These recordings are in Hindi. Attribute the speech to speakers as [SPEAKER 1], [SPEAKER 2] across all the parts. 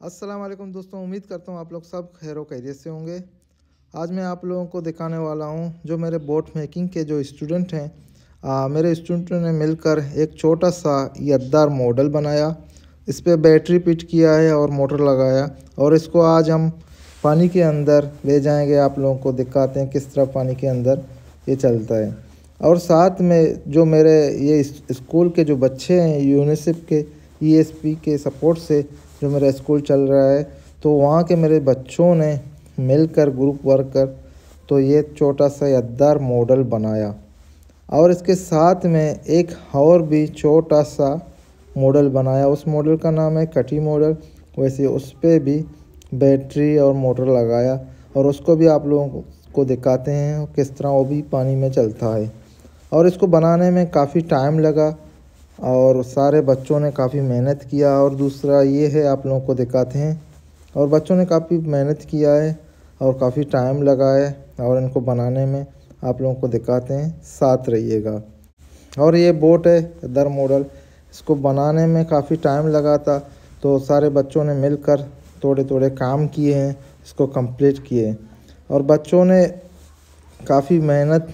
[SPEAKER 1] वालेकुम दोस्तों, उम्मीद करता हूँ आप लोग सब खैर खैरियत से होंगे। आज मैं आप लोगों को दिखाने वाला हूँ जो मेरे बोट मेकिंग के जो स्टूडेंट हैं मेरे स्टूडेंट ने मिलकर एक छोटा सा यददार मॉडल बनाया। इस पर बैटरी पिट किया है और मोटर लगाया और इसको आज हम पानी के अंदर ले जाएँगे। आप लोगों को दिखाते हैं किस तरह पानी के अंदर ये चलता है। और साथ में जो मेरे ये स्कूल के जो बच्चे हैं यूनिसेफ के ईएसपी के सपोर्ट से जो मेरा स्कूल चल रहा है तो वहाँ के मेरे बच्चों ने मिलकर ग्रुप वर्क कर तो ये छोटा सा यददार मॉडल बनाया। और इसके साथ में एक और भी छोटा सा मॉडल बनाया। उस मॉडल का नाम है कटी मॉडल वैसे उस पर भी बैटरी और मोटर लगाया और उसको भी आप लोगों को दिखाते हैं किस तरह वो भी पानी में चलता है। और इसको बनाने में काफ़ी टाइम लगा। और सारे बच्चों ने काफ़ी मेहनत किया और दूसरा ये है, आप लोगों को दिखाते हैं। और बच्चों ने काफ़ी मेहनत किया है और काफ़ी टाइम लगा है और इनको बनाने में आप लोगों को दिखाते हैं। साथ रहिएगा। और ये बोट है, दर मॉडल इसको बनाने में काफ़ी टाइम लगा था तो सारे बच्चों ने मिलकर थोड़े थोड़े काम किए हैं, इसको कंप्लीट किए और बच्चों ने काफ़ी मेहनत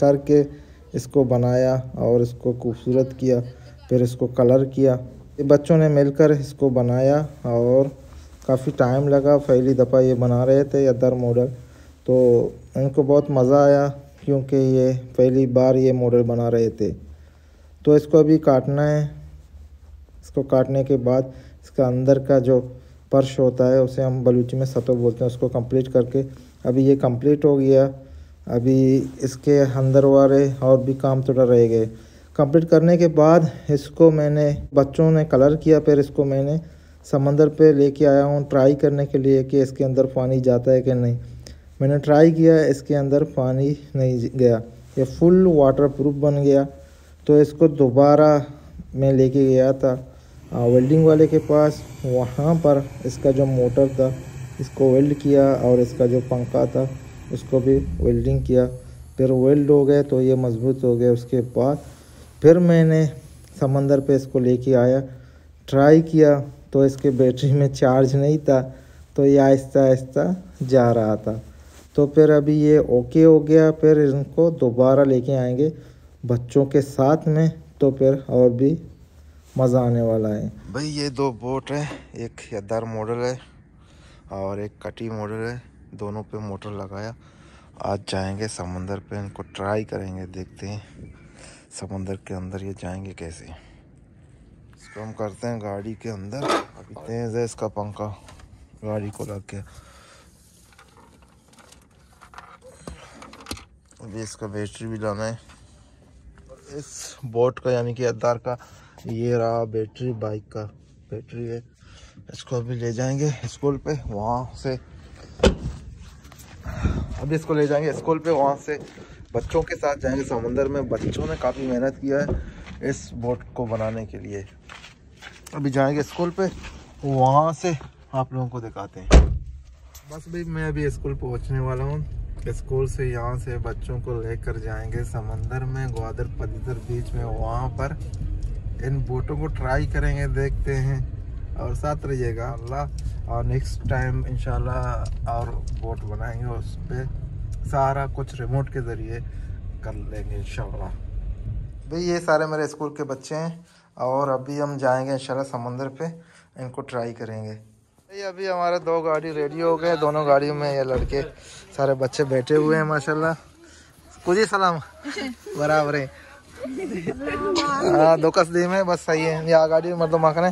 [SPEAKER 1] करके इसको बनाया और इसको खूबसूरत किया, फिर इसको कलर किया। ये बच्चों ने मिलकर इसको बनाया और काफ़ी टाइम लगा। पहली दफ़ा ये बना रहे थे अदर मॉडल तो इनको बहुत मज़ा आया क्योंकि ये पहली बार ये मॉडल बना रहे थे। तो इसको अभी काटना है। इसको काटने के बाद इसका अंदर का जो पर्श होता है, उसे हम बलूची में सतो बोलते हैं, उसको कंप्लीट करके। अभी ये कंप्लीट हो गया। अभी इसके अंदर वाले और भी काम थोड़ा रह गए। कंप्लीट करने के बाद इसको मैंने, बच्चों ने कलर किया, फिर इसको मैंने समंदर पे लेके आया हूँ ट्राई करने के लिए कि इसके अंदर पानी जाता है कि नहीं। मैंने ट्राई किया, इसके अंदर पानी नहीं गया। ये फुल वाटर प्रूफ बन गया। तो इसको दोबारा मैं लेके गया था वेल्डिंग वाले के पास। वहाँ पर इसका जो मोटर था, इसको वेल्ड किया और इसका जो पंखा था उसको भी वेल्डिंग किया। फिर वेल्ड हो गए तो ये मज़बूत हो गए उसके बाद। फिर मैंने समंदर पे इसको लेके आया। ट्राई किया तो इसके बैटरी में चार्ज नहीं था तो ये आहिस्ता आहिस्ता जा रहा था। तो फिर अभी ये ओके हो गया, फिर इनको दोबारा लेके आएँगे बच्चों के साथ में तो फिर और भी मज़ा आने वाला है। भाई, ये दो बोट है, एक यदार मॉडल है और एक कटी मॉडल है। दोनों पे मोटर लगाया। आज जाएँगे समंदर पे, इनको ट्राई करेंगे, देखते हैं समंदर के अंदर ये जाएँगे कैसे। इसको हम करते हैं गाड़ी के अंदर। अभी तेज़ है इसका पंखा। गाड़ी को लग गया। अभी इसका बैटरी भी लाना है। इस बोट का, यानी कि अदार का, ये रहा बैटरी बाइक का बैटरी है। इसको अभी ले जाएँगे स्कूल पे। वहाँ से अभी इसको ले जाएँगे। स्कूल पे वहाँ से बच्चों के साथ जाएँगे। समंदर में बच्चों ने काफ़ी मेहनत किया है इस बोट को बनाने के लिए। अभी जाएँगे स्कूल पे, वहाँ से आप लोगों को दिखाते हैं। बस भाई मैं अभी स्कूल पहुँचने वाला हूँ। स्कूल से यहाँ से बच्चों को लेकर जाएँगे समंदर में, ग्वादर पदितर बीच में। वहाँ पर इन बोटों को ट्राई करेंगे, देखते हैं। और साथ रहिएगा। अल्लाह और नेक्स्ट टाइम इंशाल्लाह और बोट बनाएँगे उस पर सारा कुछ रिमोट के ज़रिए कर लेंगे इंशाल्लाह। भाई ये सारे मेरे स्कूल के बच्चे हैं और अभी हम जाएँगे इंशाल्लाह समंदर पे। इनको ट्राई करेंगे। भाई अभी हमारे दो गाड़ी रेडी हो गए। दोनों गाड़ियों में ये लड़के सारे बच्चे बैठे हुए हैं माशाल्लाह। कुछ ही सलाम। बराबर। है हाँ दो कस दी में बस सही है। या गाड़ी मतलब माखने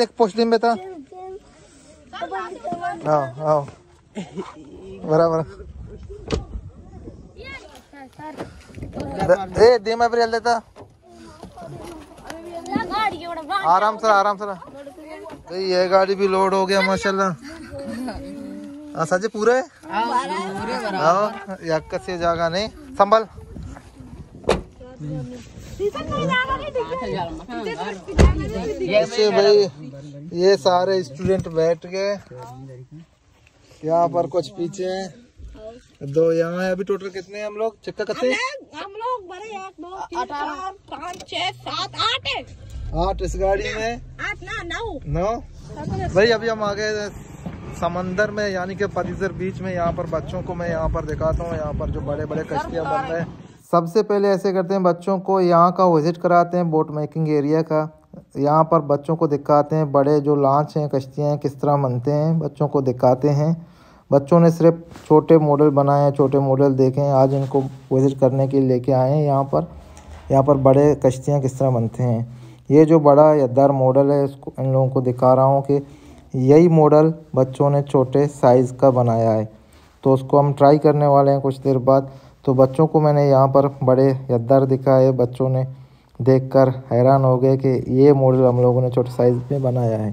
[SPEAKER 1] एक पोस्ट दिन बेटा हाँ हाँ बराबर ए दे मैं पर देता आराम से आराम से ये गाड़ी भी लोड हो गया माशाल्लाह हाँ सच पूरे याक से जागा नहीं संभल भाई ये सारे स्टूडेंट बैठ गए। यहाँ पर कुछ पीछे हैं। दो यहाँ है। अभी टोटल कितने हम लोग? चक्का कते
[SPEAKER 2] हम लोग बड़े एक दो तीन पाँच छह सात आठ
[SPEAKER 1] आठ इस गाड़ी में?
[SPEAKER 2] आठ ना नौ।
[SPEAKER 1] नौ? भाई अभी हम आ गए समंदर में यानी कि परिसर बीच में यहाँ पर बच्चों को मैं यहाँ पर दिखाता हूँ। यहाँ पर जो बड़े बड़े कश्तियाँ बन रहे हैं। सबसे पहले ऐसे करते हैं, बच्चों को यहाँ का विज़िट कराते हैं बोट मेकिंग एरिया का। यहाँ पर बच्चों को दिखाते हैं, बड़े जो लॉन्च हैं, कश्तियाँ हैं, किस तरह बनते हैं, बच्चों को दिखाते हैं। बच्चों ने सिर्फ़ छोटे मॉडल बनाए हैं, छोटे मॉडल देखे हैं, आज इनको विज़िट करने के लिए लेके आए हैं यहाँ पर। यहाँ पर बड़े कश्तियाँ किस तरह बनते हैं। ये जो बड़ा यददार मॉडल है, इसको इन लोगों को दिखा रहा हूँ कि यही मॉडल बच्चों ने छोटे साइज़ का बनाया है। तो उसको हम ट्राई करने वाले हैं कुछ देर बाद। तो बच्चों को मैंने यहाँ पर बड़े यददार दिखाए। बच्चों ने देखकर हैरान हो गए कि ये मॉडल हम लोगों ने छोटे साइज़ में बनाया है।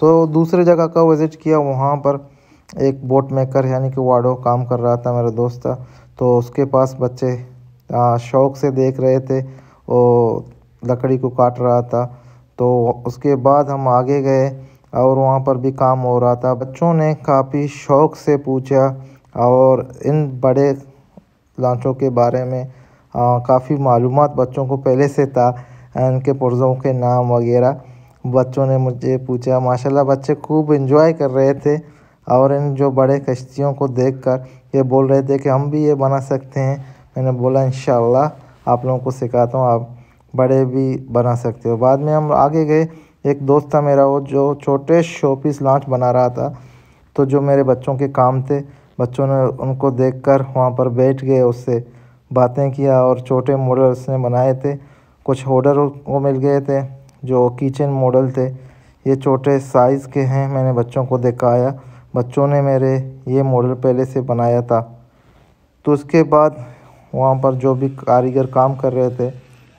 [SPEAKER 1] तो दूसरे जगह का विज़िट किया, वहाँ पर एक बोट मेकर यानी कि वाडो काम कर रहा था, मेरा दोस्त था। तो उसके पास बच्चे शौक़ से देख रहे थे वो लकड़ी को काट रहा था। तो उसके बाद हम आगे गए और वहाँ पर भी काम हो रहा था। बच्चों ने काफ़ी शौक़ से पूछा और इन बड़े लांचों के बारे में काफ़ी मालूम बच्चों को पहले से था, इनके पुर्ज़ों के नाम वगैरह। बच्चों ने मुझे पूछा, माशाल्लाह, बच्चे खूब इंजॉय कर रहे थे और इन जो बड़े कश्तियों को देखकर ये बोल रहे थे कि हम भी ये बना सकते हैं। मैंने बोला इन आप लोगों को सिखाता हूँ, आप बड़े भी बना सकते हो। बाद में हम आगे गए। एक दोस्त था मेरा, वो जो छोटे शो पीस लॉन्च बना रहा था तो जो मेरे बच्चों के काम थे बच्चों ने उनको देखकर वहाँ पर बैठ गए उससे बातें किया और छोटे मॉडल उसने बनाए थे। कुछ ऑर्डर वो मिल गए थे जो किचन मॉडल थे। ये छोटे साइज़ के हैं मैंने बच्चों को दिखाया। बच्चों ने मेरे ये मॉडल पहले से बनाया था। तो उसके बाद वहाँ पर जो भी कारीगर काम कर रहे थे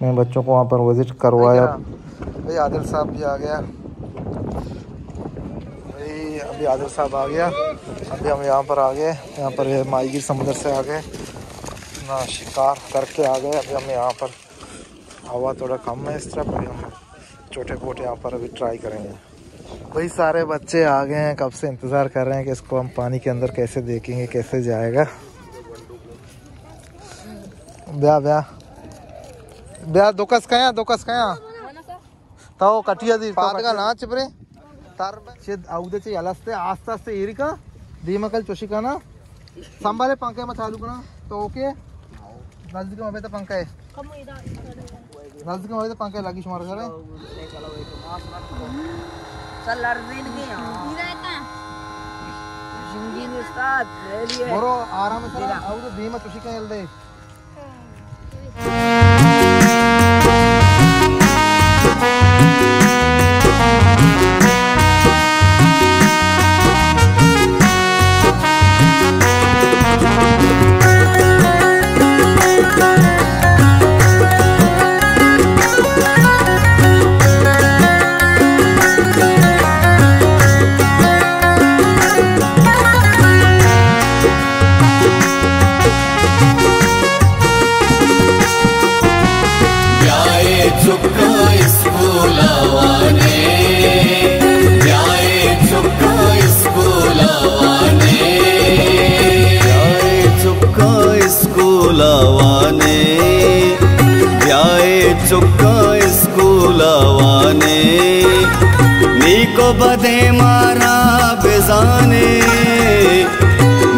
[SPEAKER 1] मैं बच्चों को वहाँ पर विज़िट करवाया। भाई आदिल साहब भी आ गया। अभी आदिल साहब आ गया। अभी हम यहाँ पर आ गए। यहाँ पर माईगिर समुद्र से आ गए। ना शिकार करके आ गए। अभी हम यहाँ पर हवा थोड़ा कम है इस तरफ़। अभी हम छोटे बोट यहाँ पर अभी ट्राई करेंगे। वही सारे बच्चे आ गए हैं। कब से इंतज़ार कर रहे हैं कि इसको हम पानी के अंदर कैसे देखेंगे कैसे जाएगा। ब्याह ब्याह ब्याह दोकस कया दोकस कया ताओ कटिया दी। पादगा नाच ब्रे तार औदे अलस्ते आस्ते आस्ते एरिका दीमकल चोशिकाना संभाले पंखे में चालू करना तो ओके नज़दीक में तो पंखा है नज़दीक में तो पंखा लगी शुमार करे।
[SPEAKER 2] सलार दिन की ज़िंदगी में उस्ताद ले लिए
[SPEAKER 1] बोरो आराम से औदे दीमा चोशिका एल दे।
[SPEAKER 3] बदे मारा बेजाने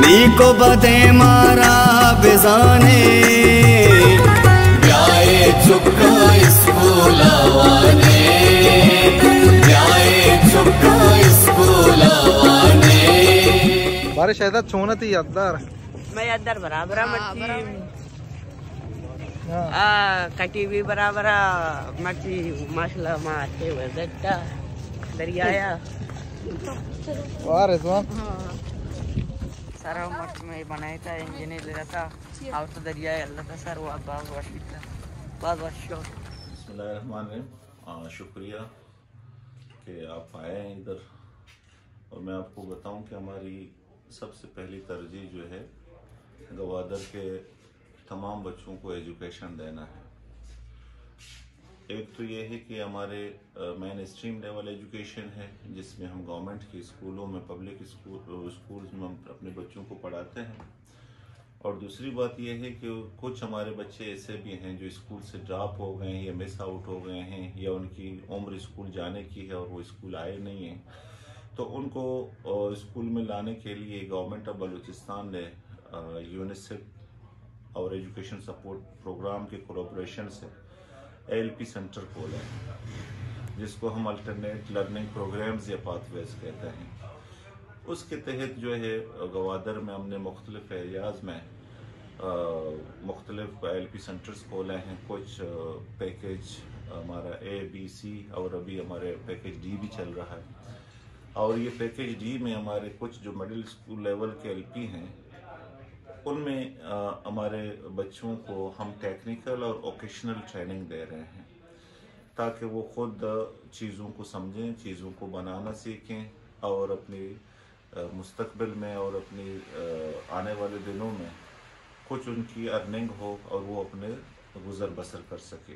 [SPEAKER 3] नी को बदे मारा बेजाने। चुका स्कूलावाने, ब्याए चुका स्कूलावाने।
[SPEAKER 1] बारिश ऐसा छोनती अद्दार
[SPEAKER 2] मैं मट्टी। कटी भी बराबर मट्टी माशाल्लाह मारते वजटा दरियाया
[SPEAKER 1] वाह
[SPEAKER 2] सारा में बनाया था इंजीनियर ले रहा था। और तो दरिया अल्लाह का सर हुआ बहुत बहुत बहुत
[SPEAKER 4] बहुत शुक्रिया कि आप आए हैं इधर। और मैं आपको बताऊँ कि हमारी सबसे पहली तरजीह जो है गवादर के तमाम बच्चों को एजुकेशन देना है। एक तो ये है कि हमारे मेन स्ट्रीम लेवल एजुकेशन है, जिसमें हम गवर्नमेंट के स्कूलों में पब्लिक स्कूल में हम अपने बच्चों को पढ़ाते हैं। और दूसरी बात यह है कि कुछ हमारे बच्चे ऐसे भी हैं जो स्कूल से ड्रॉप हो गए हैं या मिस आउट हो गए हैं, या उनकी उम्र स्कूल जाने की है और वो स्कूल आए नहीं हैं। तो उनको स्कूल में लाने के लिए गवर्नमेंट ऑफ़ बलूचिस्तान ने यूनिसेफ और एजुकेशन सपोर्ट प्रोग्राम के कोलोब्रेशन से एलपी सेंटर खोला है, जिसको हम अल्टरनेट लर्निंग प्रोग्राम्स या पाथवेज कहते हैं। उसके तहत जो है, गवादर में हमने मुख्तलिफ़ एरियाज़ में मुख्तलिफ़ एल पी सेंटर्स खोले हैं। कुछ पैकेज हमारा ए बी सी और अभी हमारे पैकेज डी भी चल रहा है। और ये पैकेज डी में हमारे कुछ जो मिडिल स्कूल लेवल के एल पी हैं उनमें हमारे बच्चों को हम टेक्निकल और ओकेशनल ट्रेनिंग दे रहे हैं, ताकि वो खुद चीज़ों को समझें, चीज़ों को बनाना सीखें और अपने मुस्तबिल में और अपनी आने वाले दिनों में कुछ उनकी अर्निंग हो और वो अपने गुज़र बसर कर सके।